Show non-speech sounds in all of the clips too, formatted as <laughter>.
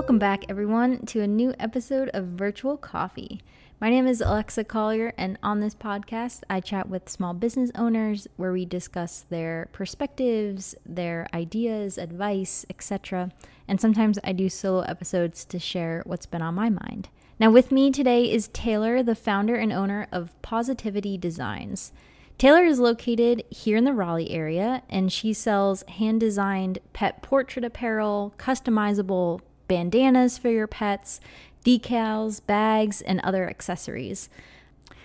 Welcome back, everyone, to a new episode of Virtual Coffee. My name is Alexa Collier, and on this podcast, I chat with small business owners where we discuss their perspectives, their ideas, advice, etc. And sometimes I do solo episodes to share what's been on my mind. Now, with me today is Taylor, the founder and owner of Pawsitivity Designs. Taylor is located here in the Raleigh area, and she sells hand designed pet portrait apparel, customizable bandanas for your pets, decals, bags, and other accessories.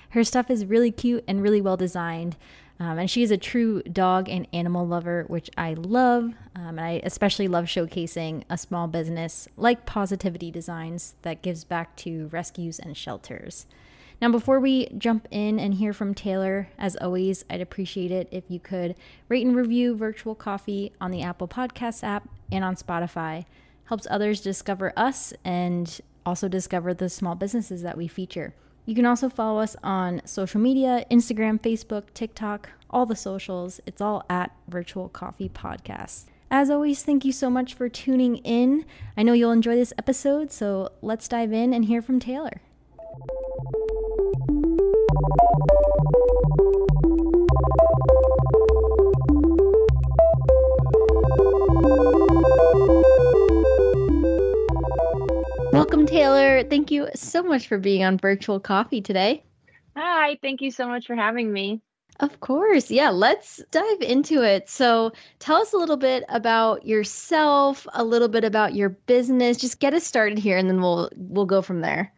Her stuff is really cute and really well designed. Um, and she is a true dog and animal lover, which I love. Um, and I especially love showcasing a small business like Pawsitivity Designs that gives back to rescues and shelters. Now, before we jump in and hear from Taylor, as always, I'd appreciate it if you could rate and review Virtual Coffee on the Apple Podcasts app and on Spotify helps others discover us and also discover the small businesses that we feature. You can also follow us on social media Instagram, Facebook, TikTok, all the socials. It's all at Virtual Coffee Podcast. As always, thank you so much for tuning in. I know you'll enjoy this episode, so let's dive in and hear from Taylor. Taylor. Thank you so much for being on Virtual Coffee today. Hi, thank you so much for having me. Of course. Yeah, let's dive into it. So, tell us a little bit about yourself, a little bit about your business. Just get us started here and then we'll we'll go from there.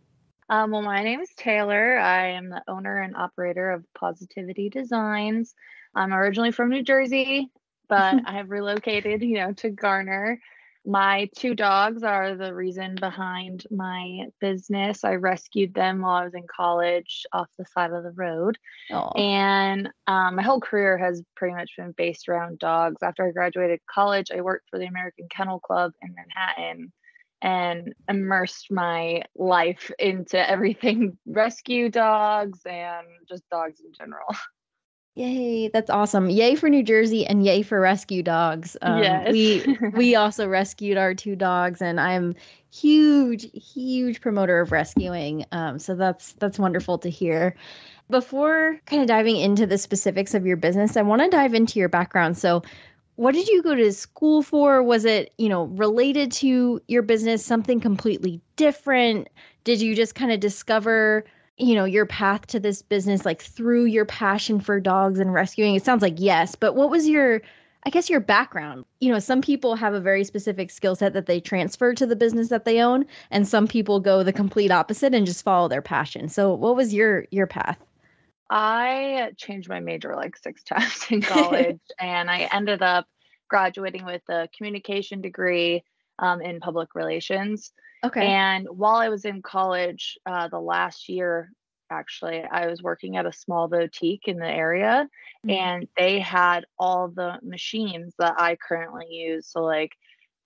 Um, well, my name is Taylor. I am the owner and operator of Pawsitivity Designs. I'm originally from New Jersey, but <laughs> I have relocated, you know, to Garner my two dogs are the reason behind my business. I rescued them while I was in college off the side of the road. Aww. And um, my whole career has pretty much been based around dogs. After I graduated college, I worked for the American Kennel Club in Manhattan and immersed my life into everything <laughs> rescue dogs and just dogs in general. <laughs> Yay, that's awesome. Yay for New Jersey and yay for rescue dogs. Um, yes. we we <laughs> also rescued our two dogs and I'm huge huge promoter of rescuing. Um, so that's that's wonderful to hear. Before kind of diving into the specifics of your business, I want to dive into your background. So what did you go to school for? Was it, you know, related to your business, something completely different? Did you just kind of discover you know your path to this business like through your passion for dogs and rescuing? It sounds like yes but what was your i guess your background? You know some people have a very specific skill set that they transfer to the business that they own and some people go the complete opposite and just follow their passion. So what was your your path? I changed my major like six <laughs> times in <laughs> college and i ended up graduating with a communication degree um, in public relations Okay. And while I was in college, uh, the last year, actually, I was working at a small boutique in the area, mm-hmm. and they had all the machines that I currently use. So, like,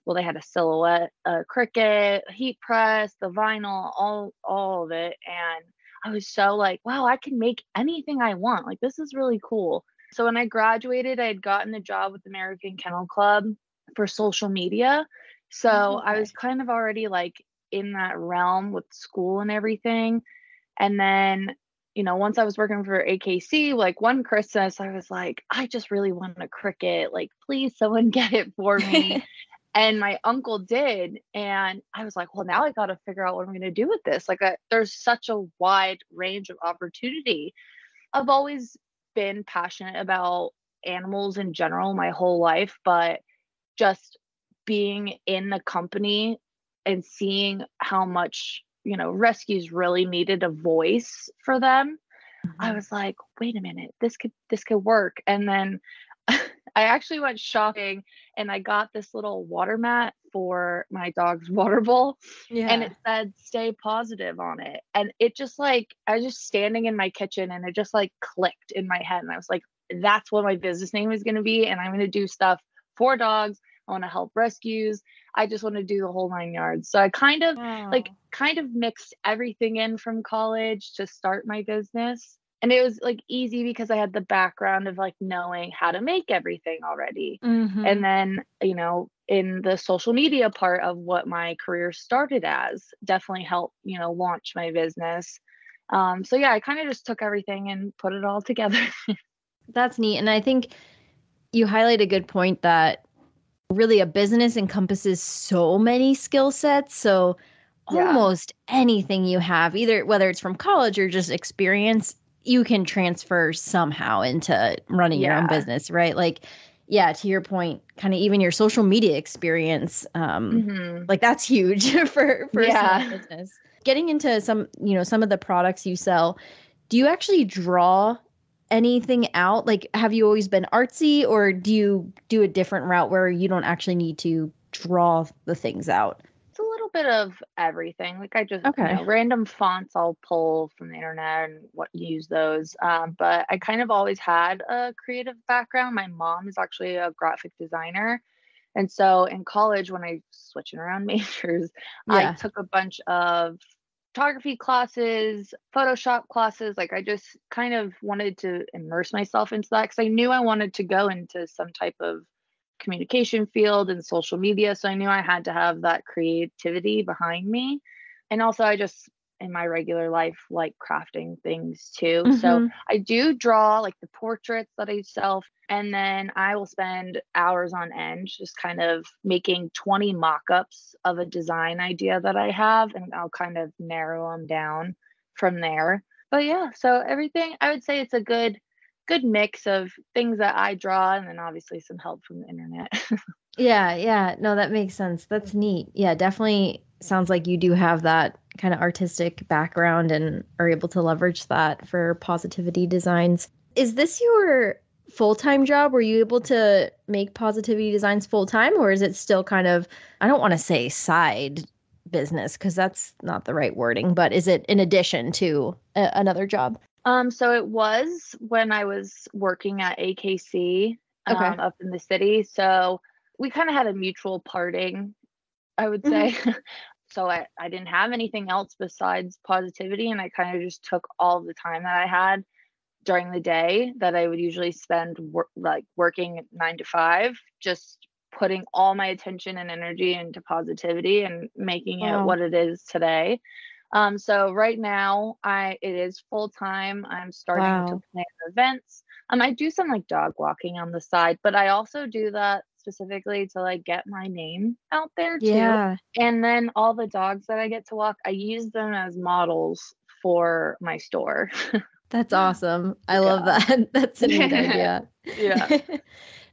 well, they had a silhouette, a Cricut, heat press, the vinyl, all all of it, and I was so like, wow, I can make anything I want. Like, this is really cool. So when I graduated, I had gotten a job with American Kennel Club for social media. So okay. I was kind of already like in that realm with school and everything. And then, you know, once I was working for AKC, like one Christmas, I was like, I just really want a Cricut. Like, please, someone <laughs> get it for me. <laughs> and my uncle did. And I was like, well, now I got to figure out what I'm going to do with this. Like, I, there's such a wide range of opportunity. I've always been passionate about animals in general my whole life, but just being in the company and seeing how much you know rescues really needed a voice for them mm-hmm. i was like wait a minute this could this could work and then <laughs> i actually went shopping and i got this little water mat for my dog's <laughs> water bowl yeah. and it said stay positive on it and it just like i was just standing in my kitchen and it just like clicked in my head and i was like that's what my business name is going to be and i'm going to do stuff for dogs I want to help rescues. I just want to do the whole nine yards. So I kind of wow. like kind of mixed everything in from college to start my business. And it was like easy because I had the background of like knowing how to make everything already. Mm-hmm. And then, you know, in the social media part of what my career started as definitely helped you know launch my business um, so yeah i kind of just took everything and put it all together <laughs> that's neat and i think you highlight a good point that really a business encompasses so many skill sets so yeah. almost anything you have either whether it's from college or just experience you can transfer somehow into running yeah. your own business right like yeah, to your point, kind of even your social media experience, um, mm-hmm. like that's huge <laughs> for for yeah. business. Getting into some, you know, some of the products you sell, do you actually draw anything out? Like, have you always been artsy, or do you do a different route where you don't actually need to draw the things out? It's a little bit of everything. Like I just okay. You know, random fonts I'll pull from the internet and what use those. Um, but I kind of always had a creative background. My mom is actually a graphic designer. And so in college, when I switching around <laughs> majors, yeah. I took a bunch of photography classes, Photoshop classes. Like I just kind of wanted to immerse myself into that because I knew I wanted to go into some type of communication field and social media. So I knew I had to have that creativity behind me. And also, I just in my regular life like crafting things too. Mm-hmm. So I do draw like the portraits that I self, And then I will spend hours on end just kind of making 20 mock ups of a design idea that I have. And I'll kind of narrow them down from there. But yeah, so everything I would say it's a good good mix of things that I draw and then obviously some help from the internet. <laughs> yeah, yeah. No, that makes sense. That's neat. Yeah, definitely sounds like you do have that kind of artistic background and are able to leverage that for Pawsitivity Designs. Is this your full-time job? Were you able to make Pawsitivity Designs full-time or is it still kind of I don't want to say side business because that's not the right wording, but is it in addition to a- another job? Um, so it was when I was working at AKC um, okay. up in the city. So we kind of had a mutual parting, I would say. Mm-hmm. <laughs> so I, I didn't have anything else besides Pawsitivity. And I kind of just took all the time that I had during the day that I would usually spend wor- like working nine to five, just putting all my attention and energy into Pawsitivity and making it what it is today. Um, so right now, I it is full time. I'm starting wow. to plan events. Um, I do some like dog walking on the side, but I also do that specifically to like get my name out there too. Yeah. And then all the dogs that I get to walk, I use them as models for my store. <laughs> That's awesome. I yeah. love that. <laughs> That's a neat idea. <laughs> yeah.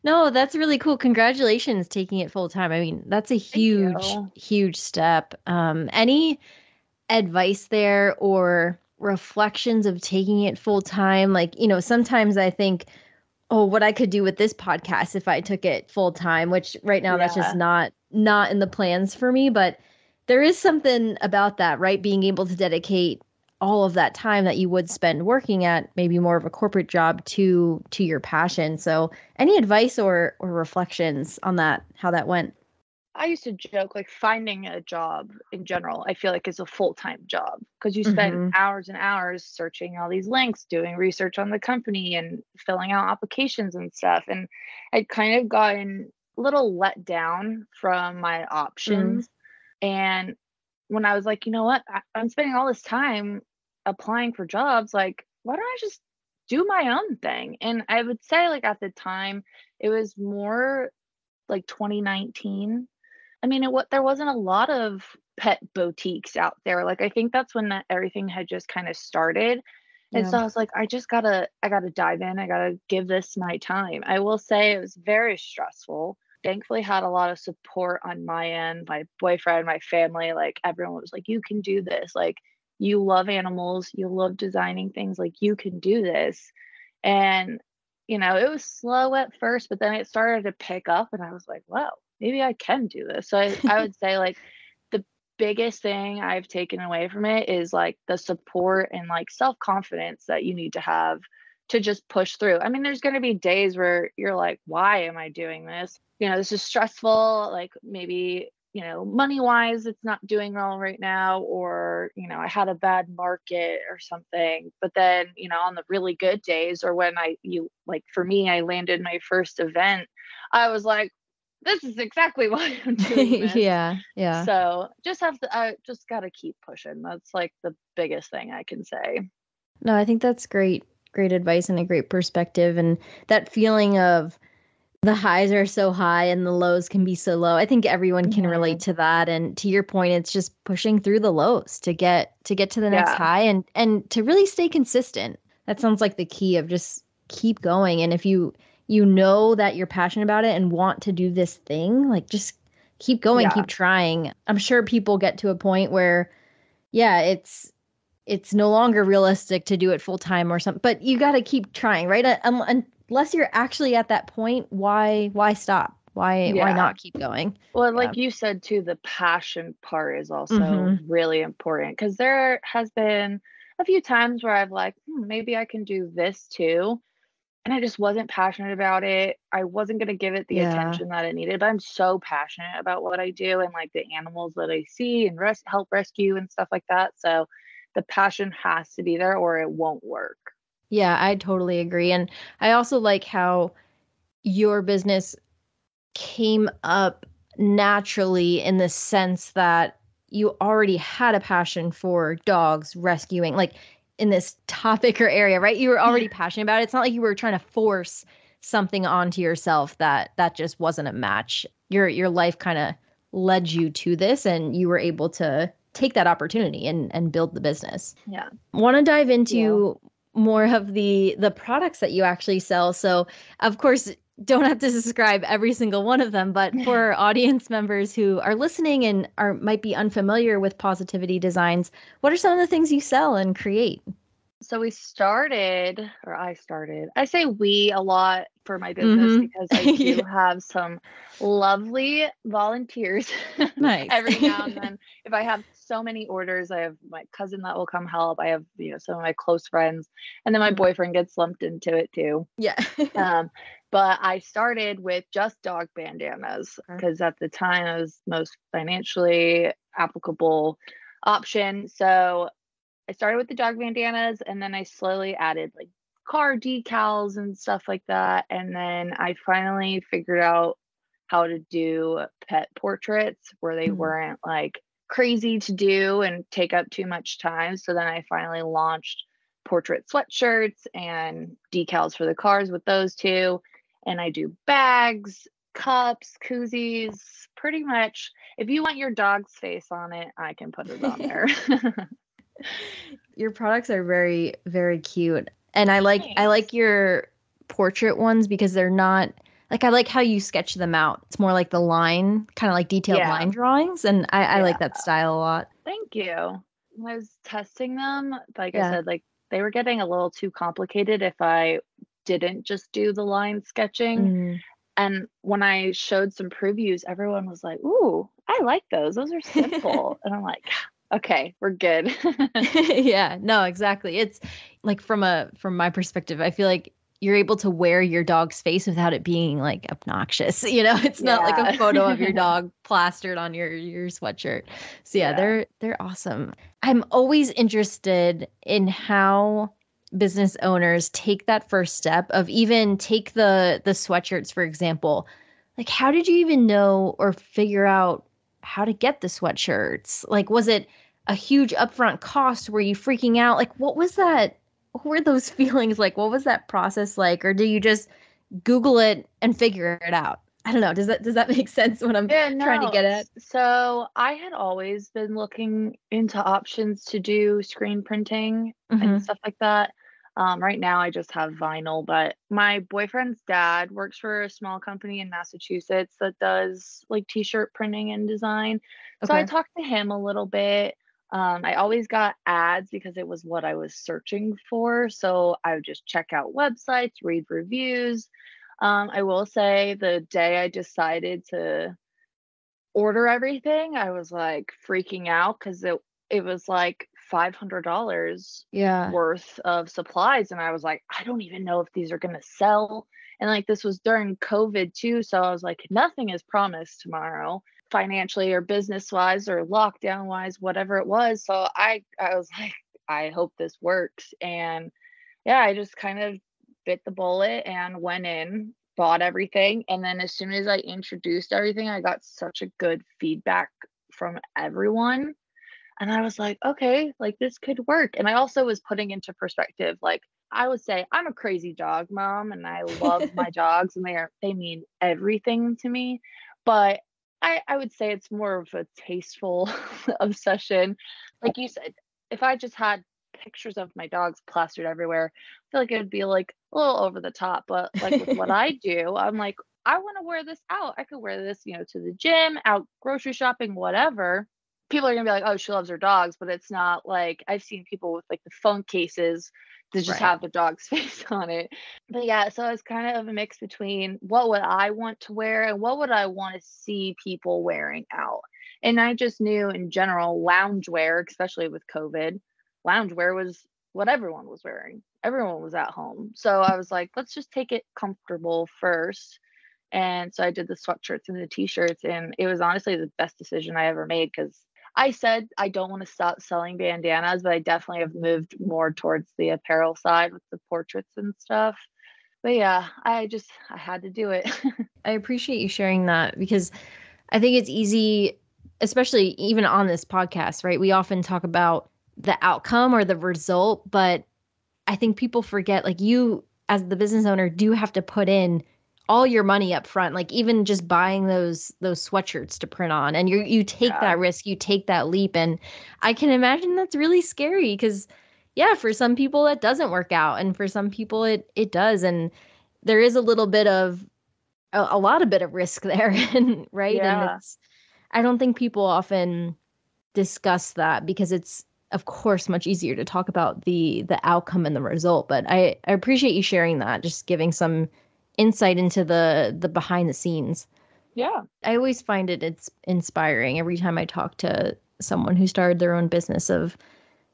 no, that's really cool. Congratulations taking it full time. I mean, that's a huge, huge step. Um, any advice there or reflections of taking it full time? Like, you know, sometimes I think, oh, what I could do with this podcast if I took it full time, which right now yeah. that's just not not in the plans for me, but there is something about that, right? Being able to dedicate all of that time that you would spend working at maybe more of a corporate job to to your passion. So, any advice or or reflections on that how that went? I used to joke like finding a job in general, I feel like is a full time job because you spend mm-hmm. hours and hours searching all these links, doing research on the company and filling out applications and stuff. And I'd kind of gotten a little let down from my mm-hmm. options. Mm. And when I was like, you know what, I- I'm spending all this time applying for jobs, like, why don't I just do my own thing? And I would say, like, at the time, it was more like 2019 I mean, it what there wasn't a lot of pet boutiques out there. Like I think that's when that everything had just kind of started. And yeah. so I was like, I just gotta, I gotta dive in. I gotta give this my time. I will say it was very stressful. Thankfully, had a lot of support on my end. My boyfriend, my family, like everyone was like, you can do this. Like you love animals, you love designing things. Like you can do this. And you know, it was slow at first, but then it started to pick up, and I was like, wow, maybe I can do this. So I, I would <laughs> say like the biggest thing I've taken away from it is like the support and like self confidence that you need to have to just push through. I mean, there's going to be days where you're like, why am I doing this? You know, this is stressful. Like maybe, you know, money wise, it's not doing well right now, or, you know, I had a bad market or something. But then, you know, on the really good days, or when I, you like for me, I landed my first event, I was like, this is exactly <laughs> why I'm <laughs> doing this. yeah, yeah. So just have to, I just got to keep pushing. That's like the biggest thing I can say. No, I think that's great, great advice and a great perspective. And that feeling of the highs are so high and the lows can be so low. I think everyone can Mhm. relate to that. And to your point, it's just pushing through the lows to get to get to the next Yeah. high and and to really stay consistent. That sounds like the key of just keep going. And if you you know that you're passionate about it and want to do this thing, like just keep going, Yeah. keep trying. I'm sure people get to a point where yeah, it's it's no longer realistic to do it full time or something, but you got to keep trying, right? Uh, Um, unless you're actually at that point, why why stop? Why why not keep going? Well, like you said too, the passion part is also Mhm. really important because there has been a few times where I've like, hmm, maybe I can do this too. And I just wasn't passionate about it. I wasn't going to give it the Yeah. attention that it needed, but I'm so passionate about what I do and like the animals that I see and res- help rescue and stuff like that. So the passion has to be there or it won't work. Yeah, I totally agree. And I also like how your business came up naturally in the sense that you already had a passion for dogs rescuing, like in this topic or area, right? You were already passionate about it. It's not like you were trying to force something onto yourself that that just wasn't a match. Your your life kind of led you to this and you were able to take that opportunity and and build the business Yeah. want to dive into more of the the products that you actually sell so of course don't have to describe every single one of them but for <laughs> audience members who are listening and are might be unfamiliar with Pawsitivity Designs what are some of the things you sell and create So we started, or I started, I say we a lot for my business Mhm. because I <laughs> do Yeah. have some lovely volunteers <laughs> nice every now and then. If I have so many orders, I have my cousin that will come help. I have, you know, some of my close friends, and then my Mhm. boyfriend gets lumped into it too. yeah Um, but I started with just dog bandanas because at the time it was most financially applicable option. So I started with the dog bandanas and then I slowly added like car decals and stuff like that. And then I finally figured out how to do pet portraits where they Mm. weren't like crazy to do and take up too much time. So then I finally launched portrait sweatshirts and decals for the cars with those two. And I do bags, cups, koozies, pretty much. If you want your dog's face on it, I can put it on <laughs> there. your products are very very cute and i like i like your portrait ones because they're not like i like how you sketch them out it's more like the line kind of like detailed Yeah. line drawings and i, I like that style a lot Thank you. When I was testing them, like Yeah. I said, like they were getting a little too complicated if I didn't just do the line sketching. Mm. And when I showed some previews, everyone was like, Ooh, I like those. Those are simple. <laughs> and I'm like, okay, we're good. <laughs> yeah no exactly it's like from a from my perspective i feel like you're able to wear your dog's face without it being like obnoxious <laughs> you know it's not like a photo of your dog plastered on your your sweatshirt so yeah, Yeah. they're they're awesome i'm always interested in how business owners take that first step of even take the the sweatshirts for example. Like how did you even know or figure out how to get the sweatshirts? Like was it a huge upfront cost? Were you freaking out? Like what was that what were those <laughs> feelings like? What was that process like? Or do you just google it and figure it out? I don't know. Does that does that <laughs> make sense when i'm Yeah, trying to get at? S- So I had always been looking into options to do screen printing Mhm. and stuff like that. Um, right now, I just have vinyl, but my boyfriend's dad works for a small company in Massachusetts that does like t-shirt printing and design. So I talked to him a little bit. Um, I always got ads because it was what I was searching for. So I would just check out websites, read reviews. Um, I will say the day I decided to order everything, I was like freaking out because it it was like five hundred dollars yeah worth of supplies, and I was like, I don't even know if these are gonna sell. And like this was during COVID too, so I was like, nothing is promised tomorrow, financially or business wise or lockdown wise, whatever it was. So I I was <laughs> like, I hope this works. And yeah, I just kind of bit the bullet and went in bought everything. And then as soon as I introduced everything, I got such a good feedback from everyone. And I was like, okay, like this could work. And I also was putting into perspective, like, I would say I'm a crazy dog mom and I love my <laughs> dogs and they are they mean everything to me. But I, I would say it's more of a tasteful <laughs> obsession. Like you said, if I just had pictures of my dogs plastered everywhere, I feel like it would be like a little over the top. But like with what I <laughs> do, I'm like, I want to wear this out. I could wear this, you know, to the gym, out grocery shopping, whatever. People are gonna be like, oh, she loves her dogs, but it's not like I've seen people with like the phone cases to just right. have the dog's <laughs> face on it. But yeah, so it's kind of a mix between what would I want to wear and what would I want to see people wearing out. And I just knew in general, loungewear, especially with COVID, loungewear was what everyone was wearing. Everyone was at home. So I was like, let's just take it comfortable first. And so I did the sweatshirts and the t-shirts and it was honestly the best decision I ever made because I said I don't want to stop selling bandanas, but I definitely have moved more towards the apparel side with the portraits and stuff. But yeah, I just I had to do it. <laughs> I appreciate you sharing that because I think it's easy especially even on this podcast, right? We often talk about the outcome or the result, but I think people forget like you as the business owner do have to put in all your money up front like even just buying those those sweatshirts to print on. And you you take yeah. that risk you take that leap. And i can imagine that's really scary because yeah for some people it doesn't work out. And for some people it it does. And there is a little bit of a, a lot of bit of risk <laughs> there and right? Yeah. and it's i don't think people often discuss that because it's of course much easier to talk about the the outcome and the result. But i i appreciate you sharing that just giving some insight into the the behind the scenes. Yeah. I always find it it's inspiring every time I talk to someone who started their own business of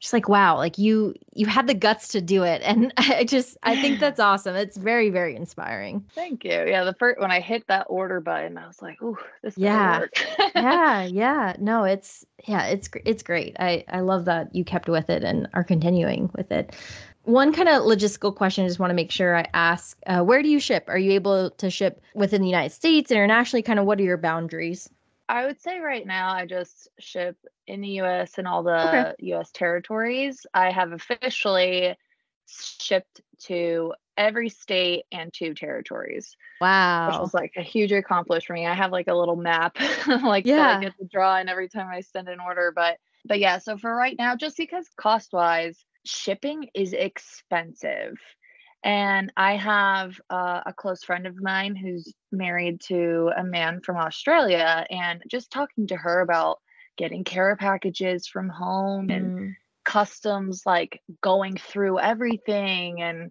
just like wow, like you you had the guts to do it and <laughs> I just I think that's awesome. It's very very inspiring. Thank you. Yeah, the first when I hit that order button, I was like, "Ooh, this yeah. <laughs> yeah, <laughs> yeah. No, it's yeah, it's it's great. I I love that you kept with it and are continuing with it one kind of logistical question I just want to make sure I ask uh, where do you ship? Are you able to ship within the United States, internationally? Kind of what are your boundaries? I would say right now I just ship in the US and all the okay. US territories. I have officially shipped to every state and two territories. Wow. Which was like a huge accomplishment for me. I have like a little map <laughs> like yeah. I get to draw in every time I send an order. But but yeah, so for right now, just because cost wise, shipping is expensive. And I have uh, a close friend of mine who's married to a man from Australia, and just talking to her about getting care packages from home and mm. customs, like going through everything. And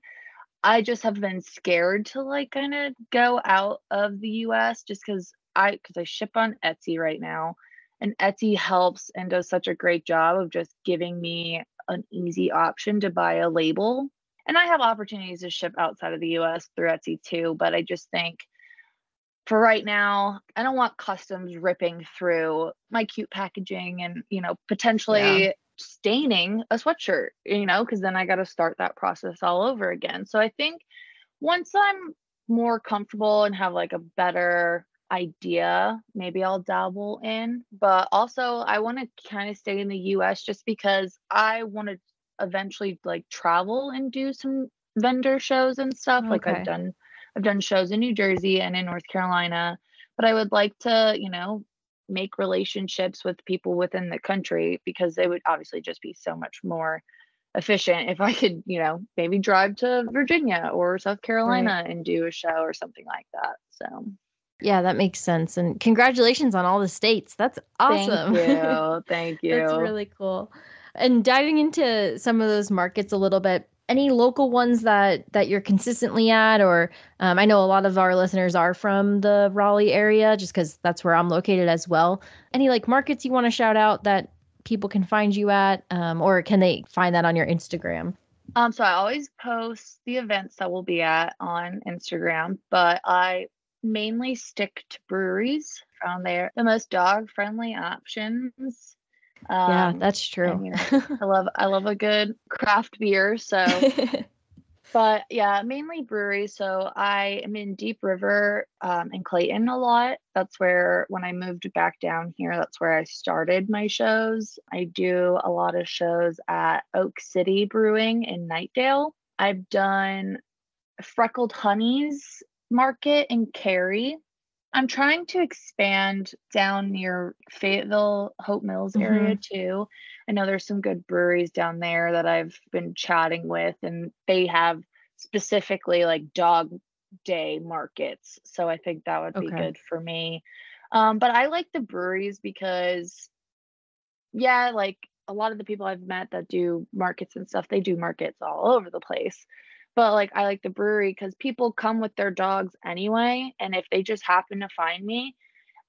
I just have been scared to like kind of go out of the US just because I, because I ship on Etsy right now, and Etsy helps and does such a great job of just giving me an easy option to buy a label. And I have opportunities to ship outside of the US through Etsy too, but I just think for right now, I don't want customs ripping through my cute packaging and, you know, potentially yeah. staining a sweatshirt, you know, because then I got to start that process all over again. So I think once I'm more comfortable and have like a better idea maybe I'll dabble in. But also, I want to kind of stay in the US just because I want to eventually like travel and do some vendor shows and stuff. Okay. Like I've done I've done shows in New Jersey and in North Carolina, but I would like to, you know, make relationships with people within the country because they would obviously just be so much more efficient if I could, you know, maybe drive to Virginia or South Carolina right. and do a show or something like that. So yeah, that makes sense. And congratulations on all the states. That's awesome. <laughs> Thank you. Thank you. That's really cool. And diving into some of those markets a little bit, any local ones that that you're consistently at or um, i know a lot of our listeners are from the raleigh area just because that's where i'm located as well any like markets you want to shout out that people can find you at um, or can they find that on your instagram um, so I always post the events that we'll be at on Instagram, but I mainly stick to breweries. Found there the most dog friendly options. Um, yeah, that's true. And, you know, I love I love a good craft beer. So <laughs> but yeah, mainly breweries. So I am in Deep River um, in Clayton a lot. That's where, when I moved back down here, that's where I started my shows. I do a lot of shows at Oak City Brewing in Knightdale. I've done Freckled Honeys Market in Cary. I'm trying to expand down near Fayetteville, Hope Mills area mm-hmm. too. I know there's some good breweries down there that I've been chatting with, and they have specifically like dog day markets. So I think that would be good for me. Um, but I like the breweries because, yeah, like a lot of the people I've met that do markets and stuff, they do markets all over the place. But like I like the brewery because people come with their dogs anyway. And if they just happen to find me,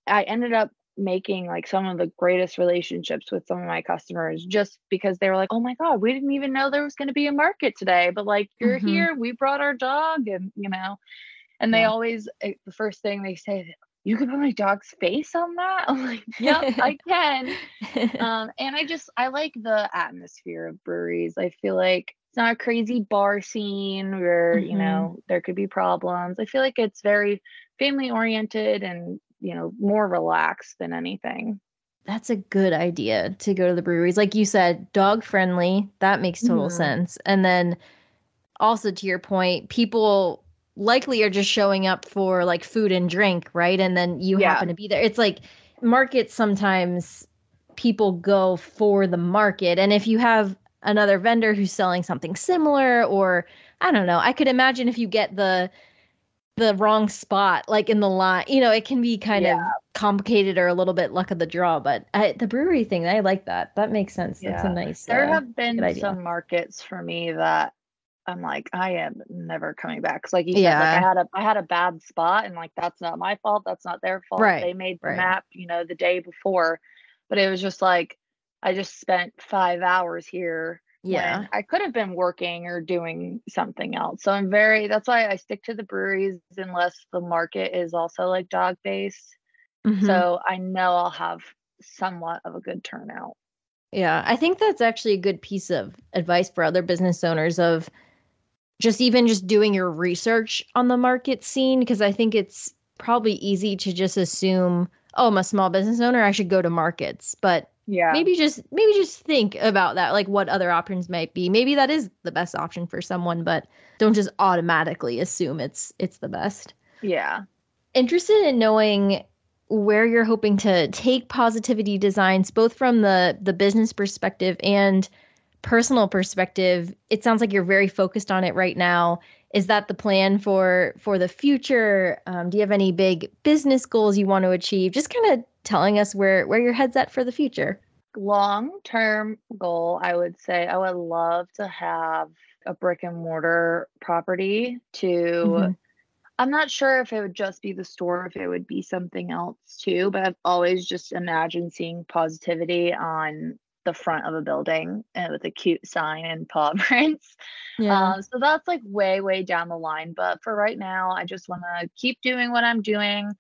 I ended up making like some of the greatest relationships with some of my customers just because they were like, oh my God, we didn't even know there was going to be a market today. But like, you're mm-hmm. here, we brought our dog, and you know, and they always, eh, the first thing they say, you can put my dog's face on that. <laughs> I'm like, yep, I <laughs> can. um, and I just, I like the atmosphere of breweries. I feel like not a crazy bar scene where mm-hmm. you know there could be problems. I feel like it's very family oriented and you know more relaxed than anything. That's a good idea to go to the breweries. Like you said dog friendly that makes total mm-hmm. sense. And then also to your point people likely are just showing up for like food and drink right? And then you yeah. happen to be there. It's like markets sometimes people go for the market. And if you have another vendor who's selling something similar or I don't know. I could imagine if you get the the wrong spot like in the line, you know, it can be kind yeah. of complicated or a little bit luck of the draw, but I, the brewery thing, I like that. That makes sense. Yeah. That's a nice There uh, have been some markets for me that I'm like, I am never coming back. Cause like you said, yeah. like I had a I had a bad spot and like that's not my fault. That's not their fault. Right. They made the right. map, you know, the day before. But it was just like I just spent five hours here. Yeah. I could have been working or doing something else. So I'm very, that's why I stick to the breweries unless the market is also like dog based. Mm-hmm. So I know I'll have somewhat of a good turnout. Yeah. I think that's actually a good piece of advice for other business owners of just even just doing your research on the market scene. Cause I think it's probably easy to just assume, oh, I'm a small business owner. I should go to markets. But yeah. Maybe just maybe just think about that like what other options might be. Maybe that is the best option for someone but don't just automatically assume it's it's the best. Yeah. Interested in knowing where you're hoping to take Pawsitivity Designs both from the the business perspective and personal perspective. It sounds like you're very focused on it right now is that the plan for for the future um, do you have any big business goals you want to achieve just kind of telling us where where your head's at for the future. Long term goal, I would say I would love to have a brick and mortar property to mm-hmm. I'm not sure if it would just be the store, if it would be something else too, but I've always just imagined seeing Pawsitivity on the front of a building and with a cute sign and <laughs> paw prints. Yeah. Uh, so that's like way, way down the line. But for right now, I just want to keep doing what I'm doing.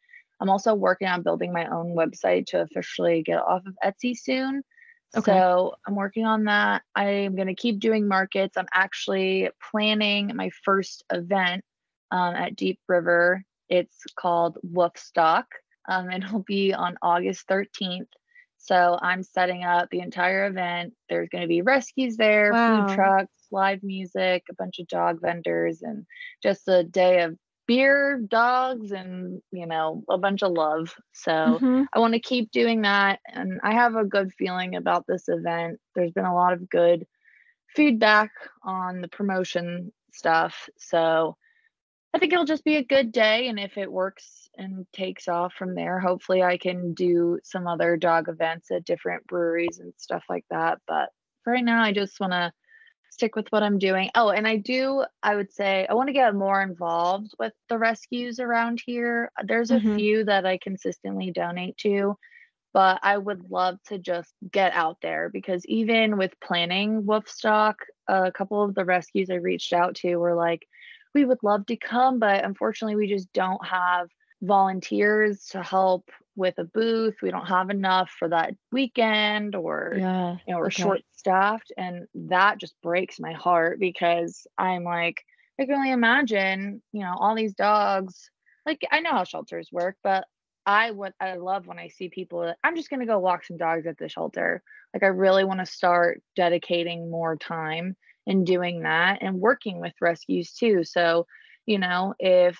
I'm also working on building my own website to officially get off of Etsy soon. Okay. So I'm working on that. I'm going to keep doing markets. I'm actually planning my first event um, at Deep River. It's called Woofstock, um, and it'll be on August 13th. So I'm setting up the entire event. There's going to be rescues there, wow. food trucks, live music, a bunch of dog vendors, and just a day of beer, dogs, and you know, a bunch of love. So mm-hmm. I want to keep doing that. And I have a good feeling about this event. There's been a lot of good feedback on the promotion stuff. So I think it'll just be a good day. And if it works and takes off from there, hopefully I can do some other dog events at different breweries and stuff like that. But for right now, I just want to stick with what I'm doing. Oh, and I do, I would say, I want to get more involved with the rescues around here. There's a mm-hmm. few that I consistently donate to, but I would love to just get out there because even with planning Woofstock, a couple of the rescues I reached out to were like, we would love to come, but unfortunately, we just don't have volunteers to help with a booth. We don't have enough for that weekend or yeah, you know, we're okay. short staffed. And that just breaks my heart because I'm like, I can only imagine, you know, all these dogs. Like I know how shelters work, but I what I love when I see people I'm just going to go walk some dogs at the shelter. Like I really want to start dedicating more time in doing that and working with rescues too. So, you know, if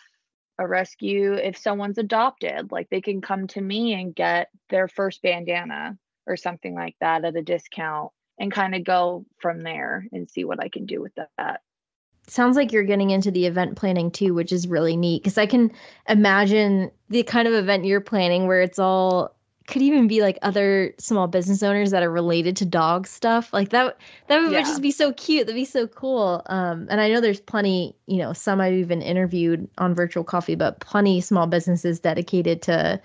a rescue, if someone's adopted, like they can come to me and get their first bandana or something like that at a discount and kind of go from there and see what I can do with that. Sounds like you're getting into the event planning too, which is really neat because I can imagine the kind of event you're planning where it's all could even be like other small business owners that are related to dog stuff like that that would, yeah. just be so cute that'd be so cool um, and i know there's plenty you know some i've even interviewed on virtual coffee but plenty small businesses dedicated to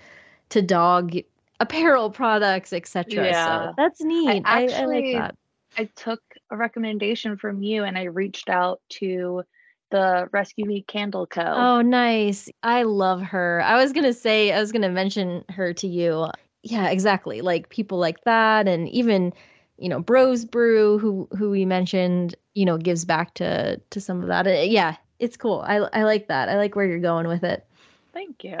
to dog apparel products etc yeah. so that's neat I, actually, I, I like that i took a recommendation from you and i reached out to the Rescue Me Candle Co. Oh, nice. I love her. I was going to say, I was going to mention her to you yeah, exactly. Like people like that, and even you know Bros Brew, who who we mentioned, you know, gives back to to some of that. Uh, yeah, it's cool. I I like that. I like where you're going with it. Thank you.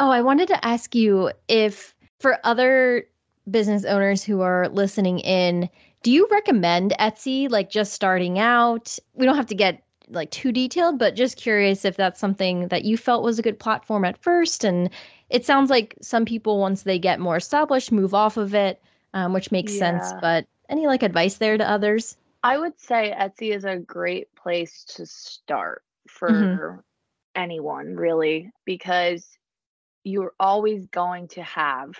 Oh, I wanted to ask you if for other business owners who are listening in, do you recommend Etsy like just starting out? We don't have to get like too detailed, but just curious if that's something that you felt was a good platform at first and it sounds like some people once they get more established move off of it um, which makes yeah. sense but any like advice there to others i would say etsy is a great place to start for mm-hmm. anyone really because you're always going to have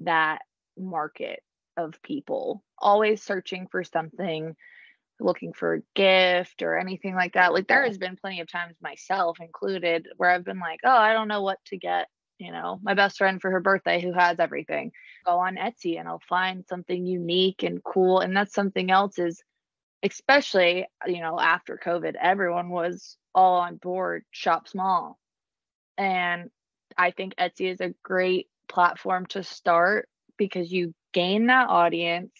that market of people always searching for something looking for a gift or anything like that like there has been plenty of times myself included where i've been like oh i don't know what to get you know, my best friend for her birthday who has everything. Go on Etsy and I'll find something unique and cool. And that's something else is especially, you know, after COVID, everyone was all on board shop small. And I think Etsy is a great platform to start because you gain that audience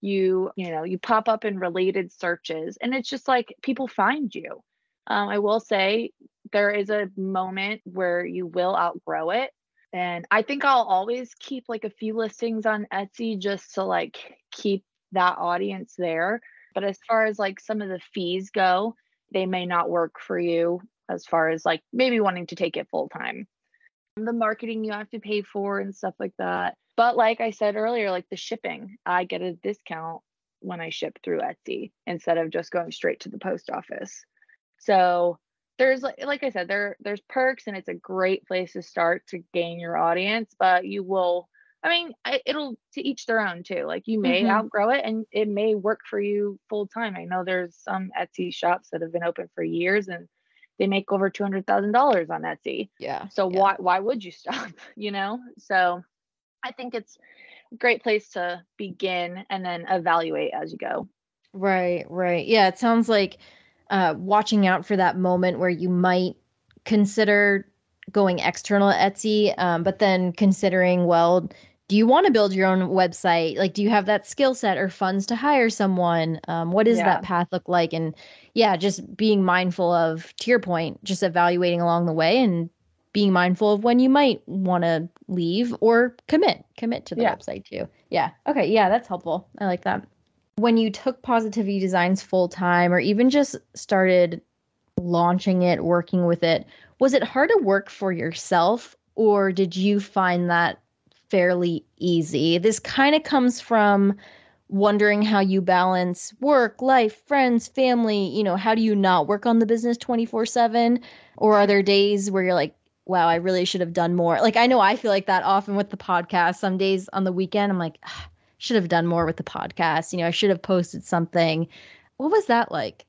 you you know you pop up in related searches and it's just like people find you um, i will say there is a moment where you will outgrow it. And I think I'll always keep like a few listings on Etsy just to like keep that audience there. But as far as like some of the fees go, they may not work for you as far as like maybe wanting to take it full time. The marketing you have to pay for and stuff like that. But like I said earlier, like the shipping, I get a discount when I ship through Etsy instead of just going straight to the post office. So there's like like I said, there there's perks and it's a great place to start to gain your audience, but you will I mean, I, it'll to each their own too. Like you may mm-hmm. outgrow it and it may work for you full time. I know there's some Etsy shops that have been open for years and they make over two hundred thousand dollars on Etsy. Yeah. So yeah. why why would you stop? <laughs> You know? So I think it's a great place to begin and then evaluate as you go. Right, right. Yeah, it sounds like uh, watching out for that moment where you might consider going external Etsy, um, but then considering, well, do you want to build your own website? Like, do you have that skill set or funds to hire someone? Um, what does yeah. that path look like? And yeah, just being mindful of, to your point, just evaluating along the way and being mindful of when you might want to leave or commit, commit to the yeah. website too. Yeah. Okay. Yeah, that's helpful. I like that when you took Pawsitivity Designs full time or even just started launching it, working with it, was it hard to work for yourself or did you find that fairly easy? This kind of comes from wondering how you balance work, life, friends, family. You know, how do you not work on the business 24 7? Or are there days where you're like, wow, I really should have done more? Like, I know I feel like that often with the podcast. Some days on the weekend, I'm like, ah, should have done more with the podcast. You know, I should have posted something. What was that like?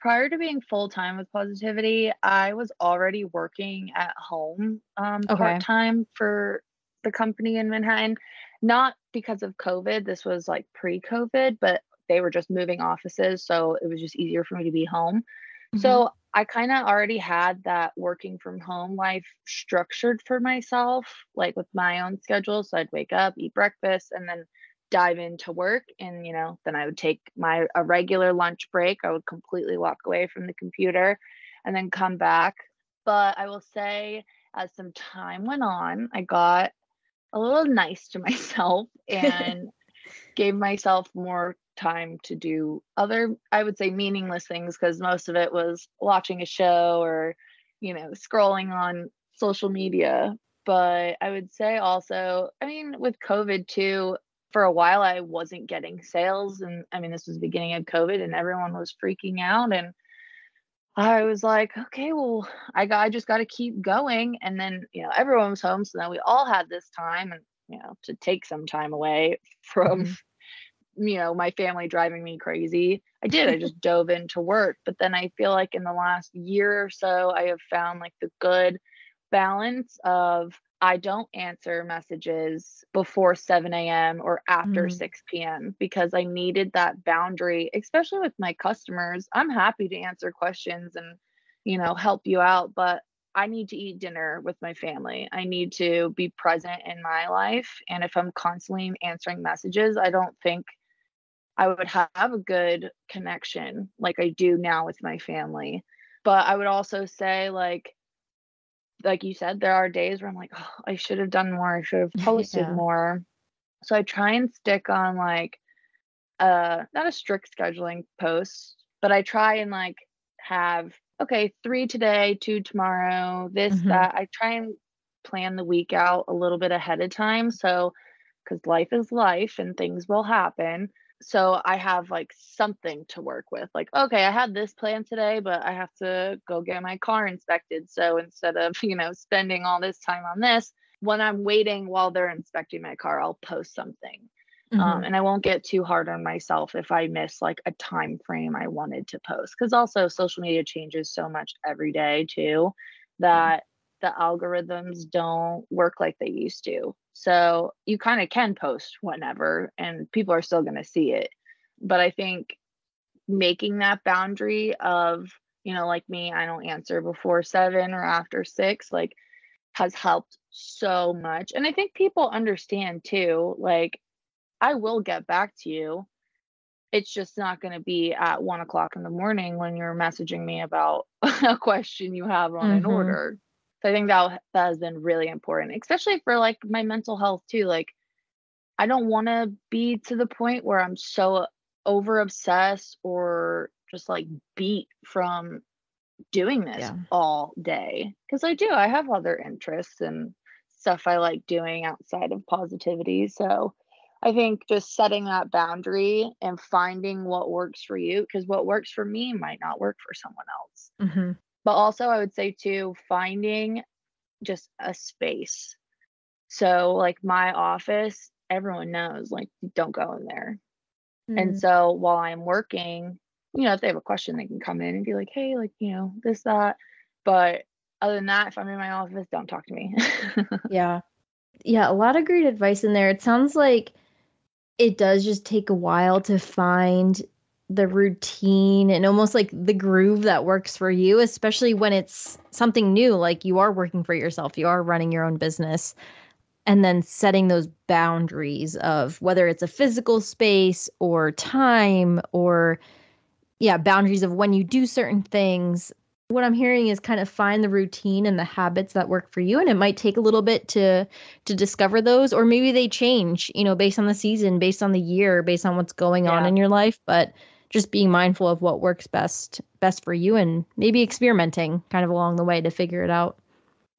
Prior to being full time with Pawsitivity, I was already working at home um, okay. part time for the company in Manhattan. Not because of COVID, this was like pre COVID, but they were just moving offices. So it was just easier for me to be home. Mm-hmm. So I kind of already had that working from home life structured for myself, like with my own schedule. So I'd wake up, eat breakfast, and then dive into work and you know then i would take my a regular lunch break i would completely walk away from the computer and then come back. But I will say, as some time went on, I got a little nice to <laughs> myself <laughs> and gave myself more time to do other, I would say, meaningless things because most of it was watching a show or, you know, scrolling on social media. But I would say also, I mean, with COVID too, for a while I wasn't getting sales. And I mean, this was the beginning of COVID and everyone was freaking out. And I was like, okay, well, I got, I just got to keep going. And then, you know, everyone was home. So then we all had this time and, you know, to take some time away <laughs> from, mm-hmm. you know, my family driving me crazy. I did. I just <laughs> dove into work. But then I feel like in the last year or so, I have found like the good balance of I don't answer messages before 7 a.m. or after mm. 6 p.m. because I needed that boundary, especially with my customers. I'm happy to answer questions and, you know, help you out, but I need to eat dinner with my family. I need to be present in my life. And if I'm constantly answering messages, I don't think I would have a good connection like I do now with my family. But I would also say, like, like you said, there are days where I'm like, oh, I should have done more. I should have <laughs> posted yeah. more. So I try and stick on like uh not a strict scheduling post, but I try and like have okay, three today, two tomorrow, this, mm-hmm. that. I try and plan the week out a little bit ahead of time. So because life is life and things will happen so I have like something to work with. Like, okay, I had this plan today, but I have to go get my car inspected. So instead of, <laughs> you know, spending all this time on this, when I'm waiting while they're inspecting my car, I'll post something. Um, mm-hmm. Um, and I won't get too hard on myself if I miss like a time frame I wanted to post. Because also social media changes so much every day too that the algorithms don't work like they used to. So you kind of can post whenever and people are still going to see it. But I think making that boundary of, you know, like me, I don't answer before seven or after six, like has helped so much. And I think people understand too, like, I will get back to you. It's just not going to be at one o'clock in the morning when you're messaging me about <laughs> a question you have on mm-hmm. an order. So I think that that has been really important, especially for like my mental health too. Like I don't want to be to the point where I'm so over obsessed or just like beat from doing this yeah. all day because I do. I have other interests and stuff I like doing outside of Pawsitivity. So I think just setting that boundary and finding what works for you because what works for me might not work for someone else. Mm-hmm. But also, I would say too, finding just a space. So, like my office, everyone knows, like, don't go in there. Mm. And so, while I'm working, you know, if they have a question, they can come in and be like, hey, like, you know, this, that. But other than that, if I'm in my office, don't talk to me. <laughs> yeah. Yeah. A lot of great advice in there. It sounds like it does just take a while to find the routine and almost like the groove that works for you, especially when it's something new, like you are working for yourself, you are running your own business, and then setting those boundaries of whether it's a physical space or time or, yeah, boundaries of when you do certain things. What I'm hearing is kind of find the routine and the habits that work for you and it might take a little bit to to discover those or maybe they change, you know, based on the season, based on the year, based on what's going yeah. on in your life, but just being mindful of what works best best for you and maybe experimenting kind of along the way to figure it out.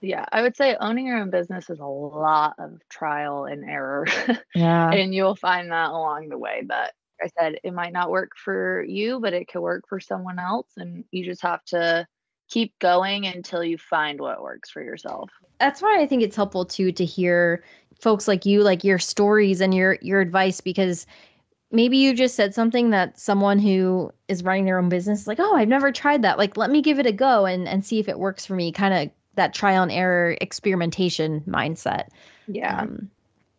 Yeah, I would say owning your own business is a lot of trial and error. <laughs> Yeah. and you'll find that along the way that I said it might not work for you, but it could work for someone else and you just have to keep going until you find what works for yourself. That's why I think it's helpful too to hear folks like you like your stories and your your advice because maybe you just said something that someone who is running their own business is like, oh, I've never tried that. Like, let me give it a go and and see if it works for me. Kind of that trial and error experimentation mindset. Yeah. Um,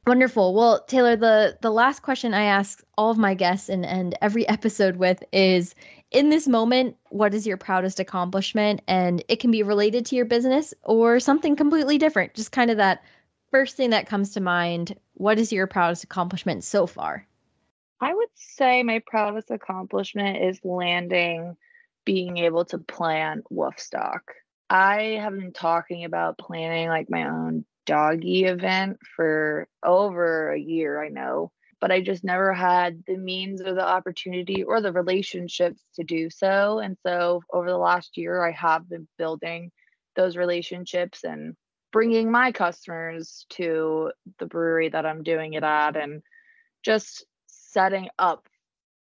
wonderful. Well, Taylor, the the last question I ask all of my guests and and every episode with is in this moment, what is your proudest accomplishment? And it can be related to your business or something completely different. Just kind of that first thing that comes to mind. What is your proudest accomplishment so far? I would say my proudest accomplishment is landing being able to plan Woofstock. I have been talking about planning like my own doggy event for over a year, I know, but I just never had the means or the opportunity or the relationships to do so. And so over the last year, I have been building those relationships and bringing my customers to the brewery that I'm doing it at and just setting up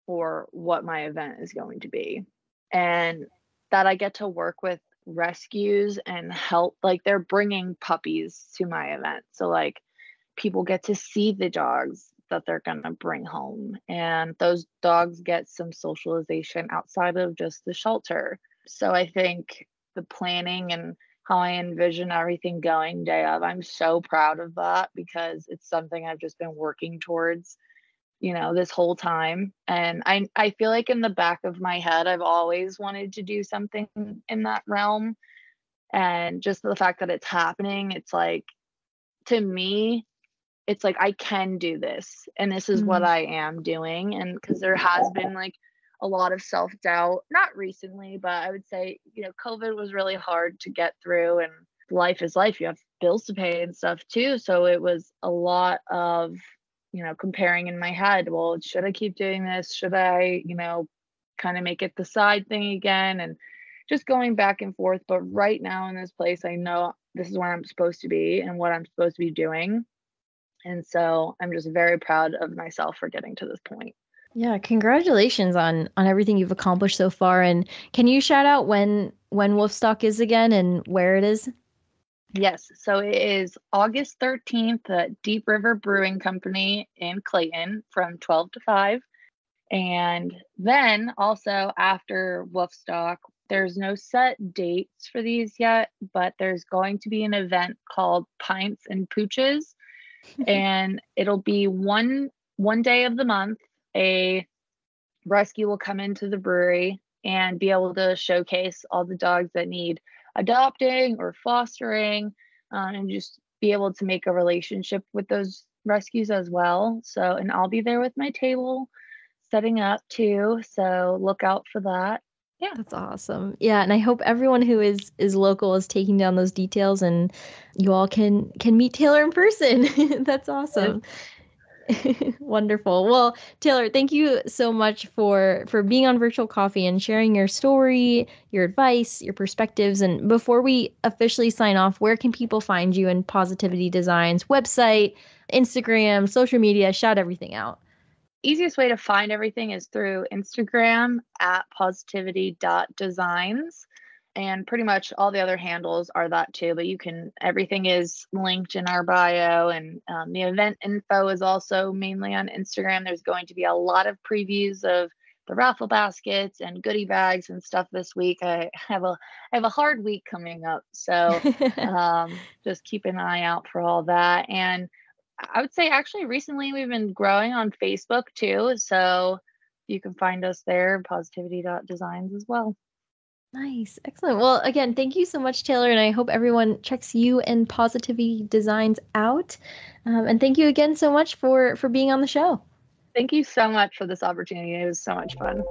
for what my event is going to be. And that I get to work with rescues and help like they're bringing puppies to my event. So like people get to see the dogs that they're going to bring home and those dogs get some socialization outside of just the shelter. So I think the planning and how I envision everything going day of. I'm so proud of that because it's something I've just been working towards, you know, this whole time. And I I feel like in the back of my head I've always wanted to do something in that realm. And just the fact that it's happening, it's like to me, it's like I can do this and this is mm-hmm. what I am doing. And because there has been like a lot of self doubt, not recently, but I would say, you know, COVID was really hard to get through and life is life. You have bills to pay and stuff too. So it was a lot of, you know, comparing in my head, well, should I keep doing this? Should I, you know, kind of make it the side thing again? And just going back and forth. But right now in this place, I know this is where I'm supposed to be and what I'm supposed to be doing. And so I'm just very proud of myself for getting to this point. Yeah, congratulations on on everything you've accomplished so far. And can you shout out when when Woofstock is again and where it is? Yes, so it is August 13th at Deep River Brewing Company in Clayton from 12 to 5. And then also after Woofstock, there's no set dates for these yet, but there's going to be an event called Pints and Pooches. <laughs> and it'll be one one day of the month a rescue will come into the brewery and be able to showcase all the dogs that need adopting or fostering um, and just be able to make a relationship with those rescues as well. So, and I'll be there with my table setting up too. So, look out for that. Yeah. That's awesome. Yeah, and I hope everyone who is is local is taking down those details and you all can can meet Taylor in person. <laughs> That's awesome. <laughs> Wonderful. Well, Taylor, thank you so much for for being on Virtual Coffee and sharing your story, your advice, your perspectives. And before we officially sign off, where can people find you in Pawsitivity Designs website, Instagram, social media? Shout everything out. Easiest way to find everything is through Instagram at pawsitivity.designs and pretty much all the other handles are that too but you can everything is linked in our bio and um, the event info is also mainly on instagram. There's going to be a lot of previews of the raffle baskets and goodie bags and stuff this week. I have a i have a hard week coming up so <laughs> um, just keep an eye out for all that. And i would say actually recently we've been growing on facebook too so you can find us there pawsitivity.designs as well Nice. Excellent. Well, again, thank you so much, Taylor. And I hope everyone checks you and Pawsitivity Designs out. Um, and thank you again so much for for being on the show. Thank you so much for this opportunity. It was so much fun.